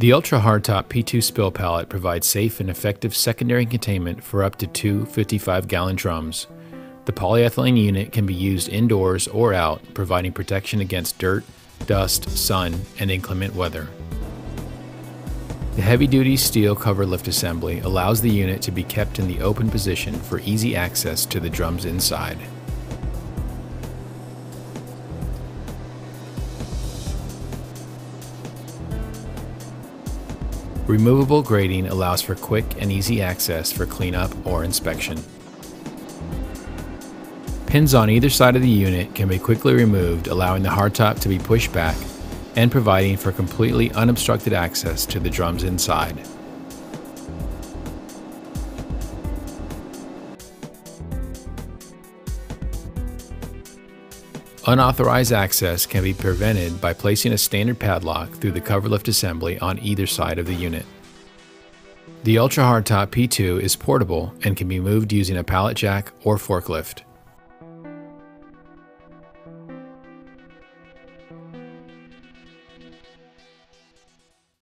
The Ultra Hardtop P2 spill pallet provides safe and effective secondary containment for up to two 55 gallon drums. The polyethylene unit can be used indoors or out, providing protection against dirt, dust, sun, and inclement weather. The heavy-duty steel cover lift assembly allows the unit to be kept in the open position for easy access to the drums inside. Removable grating allows for quick and easy access for cleanup or inspection. Pins on either side of the unit can be quickly removed, allowing the hardtop to be pushed back and providing for completely unobstructed access to the drums inside. Unauthorized access can be prevented by placing a standard padlock through the cover lift assembly on either side of the unit. The Ultra Hardtop P2 is portable and can be moved using a pallet jack or forklift.